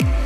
Bye.